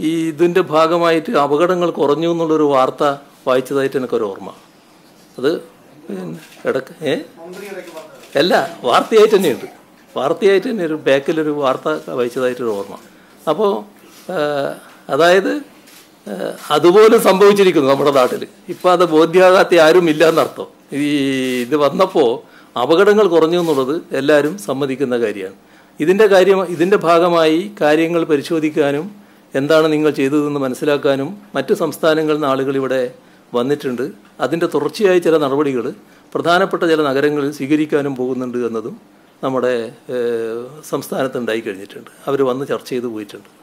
ഈ ഇതിന്റെ ഭാഗമായിട്ട് അപകടങ്ങൾ കുറഞ്ഞു എന്നുള്ളൊരു വാർത്ത വായിച്ചതായിട്ട് എനിക്കൊരു ഓർമ്മ. അത് ഇടയ്ക്ക് ഏ? അല്ല വാർത്തയായിട്ട് തന്നെയുണ്ട്. വാർത്തയായിട്ട് തന്നെ ഒരു ബാക്കിലൊരു വാർത്ത വായിച്ചതായിട്ടൊരു ഓർമ്മ. അപ്പോൾ അതായത് അതുപോലെ അതുപോലും സംഭവിച്ചിരിക്കുന്നു നമ്മുടെ നാട്ടിൽ ഇപ്പം അത് ബോധ്യാകാത്ത ആരും ഇല്ല എന്നർത്ഥം. ഈ ഇത് വന്നപ്പോൾ അപകടങ്ങൾ കുറഞ്ഞു എന്നുള്ളത് എല്ലാവരും സമ്മതിക്കുന്ന കാര്യമാണ്. ഇതിന്റെ കാര്യം ഇതിന്റെ ഭാഗമായി കാര്യങ്ങൾ പരിശോധിക്കാനും എന്താണ് നിങ്ങൾ ചെയ്തതെന്ന് മനസ്സിലാക്കാനും മറ്റ് സംസ്ഥാനങ്ങളിൽ നിന്ന് ആളുകൾ ഇവിടെ വന്നിട്ടുണ്ട്. അതിന്റെ തുടർച്ചയായ ചില നടപടികൾ പ്രധാനപ്പെട്ട ചില നഗരങ്ങളിൽ സ്വീകരിക്കാനും പോകുന്നുണ്ട് എന്നതും നമ്മുടെ സംസ്ഥാനത്ത് ഉണ്ടായി കഴിഞ്ഞിട്ടുണ്ട്. അവർ വന്ന് ചർച്ച ചെയ്ത് പോയിട്ടുണ്ട്.